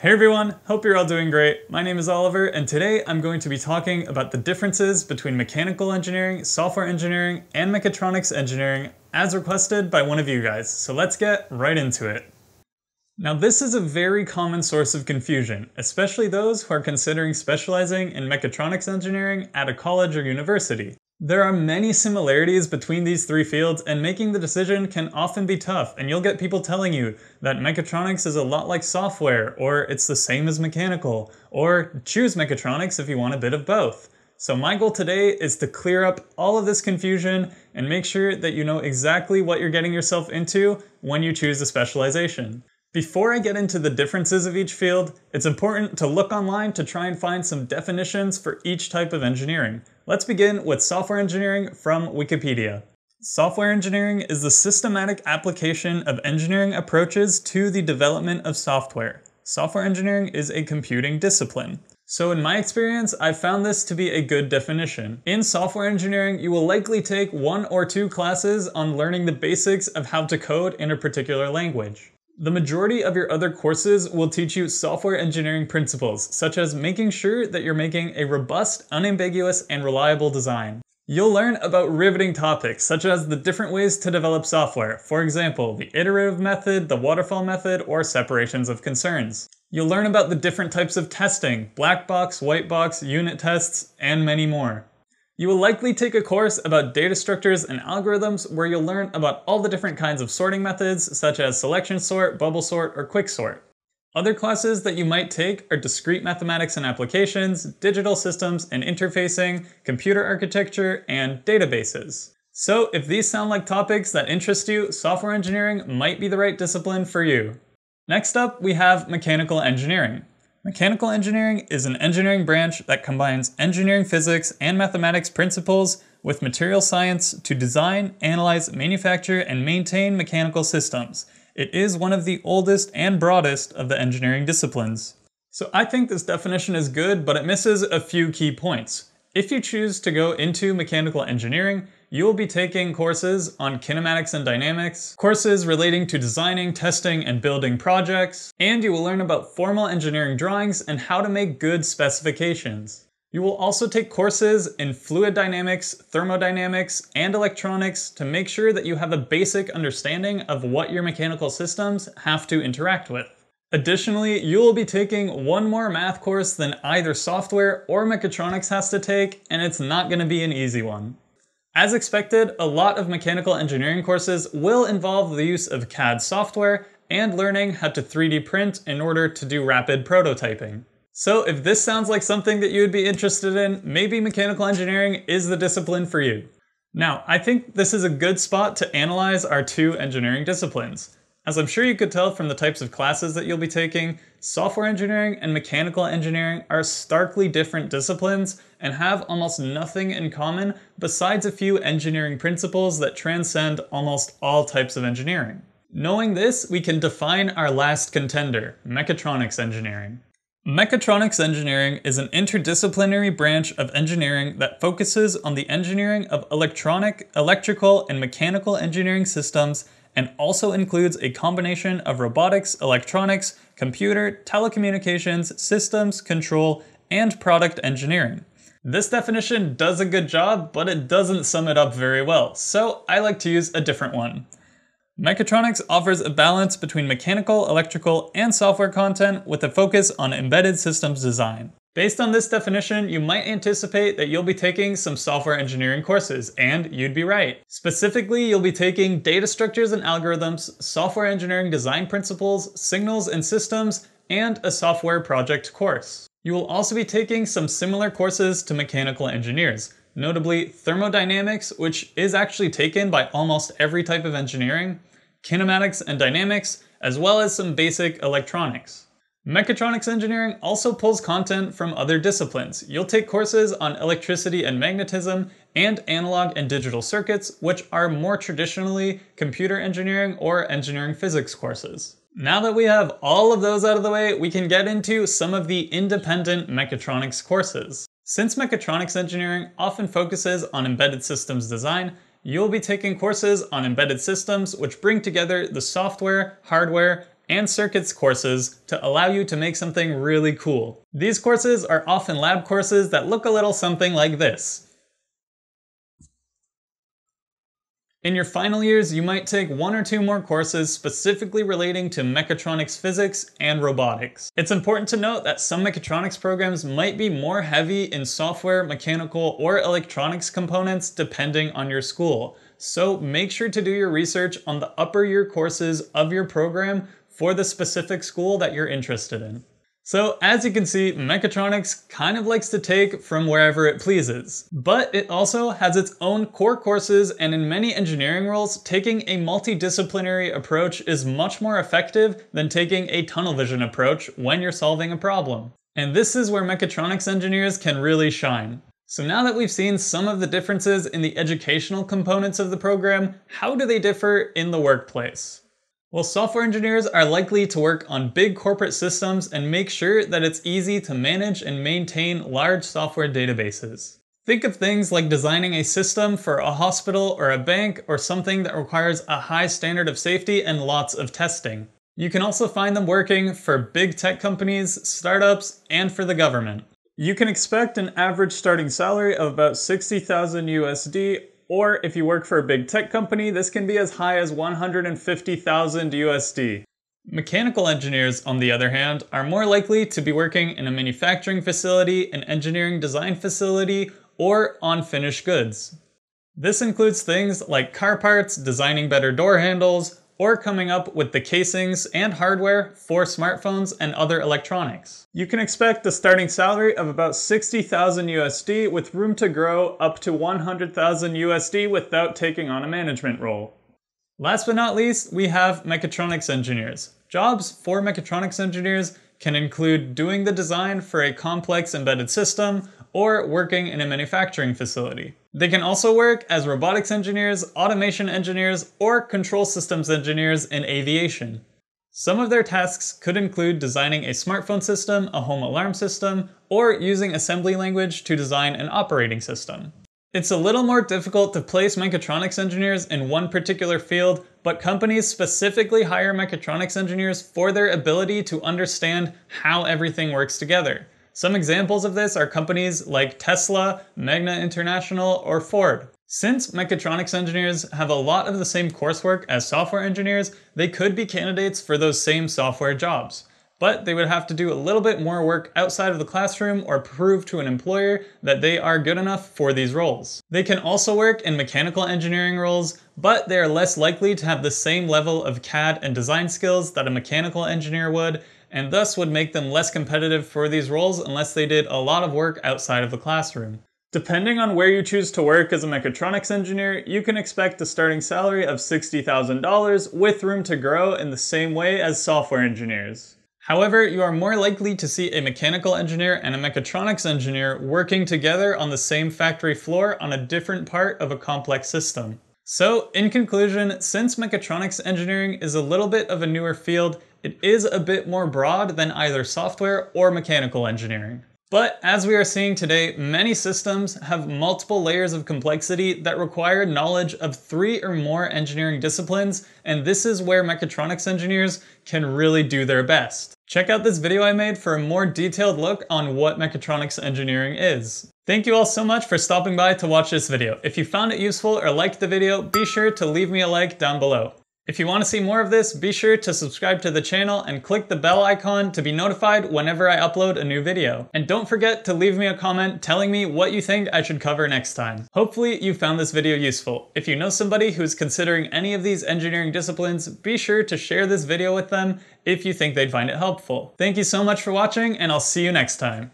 Hey everyone, hope you're all doing great. My name is Oliver, and today I'm going to be talking about the differences between mechanical engineering, software engineering, and mechatronics engineering as requested by one of you guys. So let's get right into it. Now this is a very common source of confusion, especially those who are considering specializing in mechatronics engineering at a college or university. There are many similarities between these three fields and making the decision can often be tough and you'll get people telling you that mechatronics is a lot like software or it's the same as mechanical or choose mechatronics if you want a bit of both. So my goal today is to clear up all of this confusion and make sure that you know exactly what you're getting yourself into when you choose a specialization. Before I get into the differences of each field, it's important to look online to try and find some definitions for each type of engineering. Let's begin with software engineering from Wikipedia. Software engineering is the systematic application of engineering approaches to the development of software. Software engineering is a computing discipline. So in my experience, I've found this to be a good definition. In software engineering, you will likely take one or two classes on learning the basics of how to code in a particular language. The majority of your other courses will teach you software engineering principles, such as making sure that you're making a robust, unambiguous, and reliable design. You'll learn about riveting topics, such as the different ways to develop software, for example, the iterative method, the waterfall method, or separations of concerns. You'll learn about the different types of testing, black box, white box, unit tests, and many more. You will likely take a course about data structures and algorithms where you'll learn about all the different kinds of sorting methods such as selection sort, bubble sort, or quick sort. Other classes that you might take are discrete mathematics and applications, digital systems and interfacing, computer architecture, and databases. So if these sound like topics that interest you, software engineering might be the right discipline for you. Next up, we have mechanical engineering. Mechanical engineering is an engineering branch that combines engineering physics and mathematics principles with material science to design, analyze, manufacture, and maintain mechanical systems. It is one of the oldest and broadest of the engineering disciplines. So I think this definition is good, but it misses a few key points. If you choose to go into mechanical engineering, you will be taking courses on kinematics and dynamics, courses relating to designing, testing, and building projects, and you will learn about formal engineering drawings and how to make good specifications. You will also take courses in fluid dynamics, thermodynamics, and electronics to make sure that you have a basic understanding of what your mechanical systems have to interact with. Additionally, you will be taking one more math course than either software or mechatronics has to take, and it's not going to be an easy one. As expected, a lot of mechanical engineering courses will involve the use of CAD software and learning how to 3D print in order to do rapid prototyping. So if this sounds like something that you would be interested in, maybe mechanical engineering is the discipline for you. Now, I think this is a good spot to analyze our two engineering disciplines. As I'm sure you could tell from the types of classes that you'll be taking, software engineering and mechanical engineering are starkly different disciplines and have almost nothing in common besides a few engineering principles that transcend almost all types of engineering. Knowing this, we can define our last contender, mechatronics engineering. Mechatronics engineering is an interdisciplinary branch of engineering that focuses on the engineering of electronic, electrical, and mechanical engineering systems and also includes a combination of robotics, electronics, computer, telecommunications, systems, control, and product engineering. This definition does a good job, but it doesn't sum it up very well, so I like to use a different one. Mechatronics offers a balance between mechanical, electrical, and software content with a focus on embedded systems design. Based on this definition, you might anticipate that you'll be taking some software engineering courses, and you'd be right. Specifically, you'll be taking data structures and algorithms, software engineering design principles, signals and systems, and a software project course. You will also be taking some similar courses to mechanical engineers, notably thermodynamics, which is actually taken by almost every type of engineering, kinematics and dynamics, as well as some basic electronics. Mechatronics engineering also pulls content from other disciplines. You'll take courses on electricity and magnetism and analog and digital circuits, which are more traditionally computer engineering or engineering physics courses. Now that we have all of those out of the way, we can get into some of the independent mechatronics courses. Since mechatronics engineering often focuses on embedded systems design, you'll be taking courses on embedded systems which bring together the software, hardware, and circuits courses to allow you to make something really cool. These courses are often lab courses that look a little something like this. In your final years, you might take one or two more courses specifically relating to mechatronics physics and robotics. It's important to note that some mechatronics programs might be more heavy in software, mechanical, or electronics components depending on your school. So make sure to do your research on the upper year courses of your program for the specific school that you're interested in. So as you can see, mechatronics kind of likes to take from wherever it pleases. But it also has its own core courses and in many engineering roles, taking a multidisciplinary approach is much more effective than taking a tunnel vision approach when you're solving a problem. And this is where mechatronics engineers can really shine. So now that we've seen some of the differences in the educational components of the program, how do they differ in the workplace? Well, software engineers are likely to work on big corporate systems and make sure that it's easy to manage and maintain large software databases. Think of things like designing a system for a hospital or a bank or something that requires a high standard of safety and lots of testing. You can also find them working for big tech companies, startups, and for the government. You can expect an average starting salary of about 60,000 USD or if you work for a big tech company, this can be as high as 150,000 USD. Mechanical engineers, on the other hand, are more likely to be working in a manufacturing facility, an engineering design facility, or on finished goods. This includes things like car parts, designing better door handles, or coming up with the casings and hardware for smartphones and other electronics. You can expect a starting salary of about 60,000 USD with room to grow up to 100,000 USD without taking on a management role. Last but not least, we have mechatronics engineers. Jobs for mechatronics engineers can include doing the design for a complex embedded system or working in a manufacturing facility. They can also work as robotics engineers, automation engineers, or control systems engineers in aviation. Some of their tasks could include designing a smartphone system, a home alarm system, or using assembly language to design an operating system. It's a little more difficult to place mechatronics engineers in one particular field, but companies specifically hire mechatronics engineers for their ability to understand how everything works together. Some examples of this are companies like Tesla, Magna International, or Ford. Since mechatronics engineers have a lot of the same coursework as software engineers, they could be candidates for those same software jobs. But they would have to do a little bit more work outside of the classroom or prove to an employer that they are good enough for these roles. They can also work in mechanical engineering roles, but they are less likely to have the same level of CAD and design skills that a mechanical engineer would, and thus would make them less competitive for these roles unless they did a lot of work outside of the classroom. Depending on where you choose to work as a mechatronics engineer, you can expect a starting salary of $60,000 with room to grow in the same way as software engineers. However, you are more likely to see a mechanical engineer and a mechatronics engineer working together on the same factory floor on a different part of a complex system. So, in conclusion, since mechatronics engineering is a little bit of a newer field, it is a bit more broad than either software or mechanical engineering. But as we are seeing today, many systems have multiple layers of complexity that require knowledge of three or more engineering disciplines, and this is where mechatronics engineers can really do their best. Check out this video I made for a more detailed look on what mechatronics engineering is. Thank you all so much for stopping by to watch this video. If you found it useful or liked the video, be sure to leave me a like down below. If you want to see more of this, be sure to subscribe to the channel and click the bell icon to be notified whenever I upload a new video. And don't forget to leave me a comment telling me what you think I should cover next time. Hopefully you found this video useful. If you know somebody who's considering any of these engineering disciplines, be sure to share this video with them if you think they'd find it helpful. Thank you so much for watching and I'll see you next time.